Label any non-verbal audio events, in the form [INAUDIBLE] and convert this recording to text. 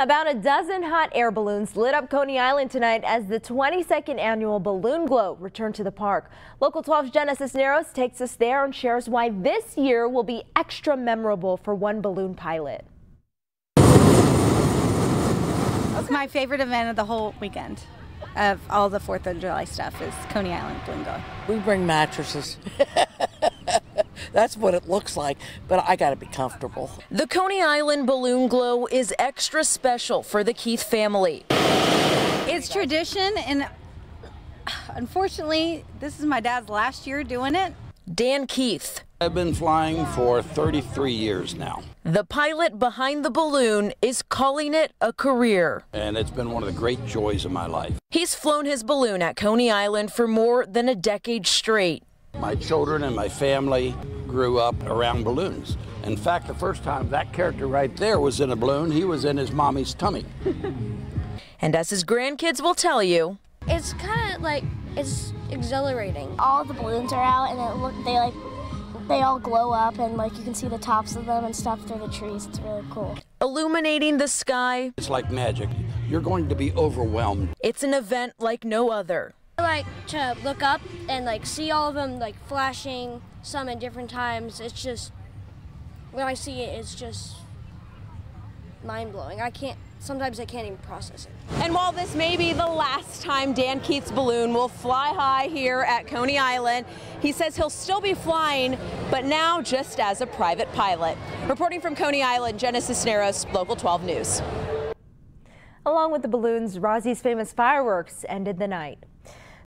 About a dozen hot air balloons lit up Coney Island tonight as the 22nd annual Balloon Glow returned to the park. Local 12's Genesis Cisneros takes us there and shares why this year will be extra memorable for one balloon pilot. It's my favorite event of the whole weekend of all the 4th of July stuff is Coney Island Balloon Glow. We bring mattresses. [LAUGHS] That's what it looks like, but I got to be comfortable. The Coney Island Balloon Glow is extra special for the Keith family. It's tradition, and unfortunately, this is my dad's last year doing it. Dan Keith. I've been flying for 33 years now. The pilot behind the balloon is calling it a career. And it's been one of the great joys of my life. He's flown his balloon at Coney Island for more than a decade straight. My children and my family grew up around balloons. In fact, the first time that character right there was in a balloon, he was in his mommy's tummy. [LAUGHS] and as his grandkids will tell you, it's kind of like it's exhilarating. All the balloons are out and it look they like they all glow up and like you can see the tops of them and stuff through the trees. It's really cool. Illuminating the sky. It's like magic. You're going to be overwhelmed. It's an event like no other. I like to look up and like see all of them like flashing, some at different times. It's just when I see it, it's just mind blowing. I can't. Sometimes I can't even process it. And while this may be the last time Dan Keith's balloon will fly high here at Coney Island, he says he'll still be flying, but now just as a private pilot. Reporting from Coney Island, Genesis Cisneros, Local 12 News. Along with the balloons, Rozzi's famous fireworks ended the night.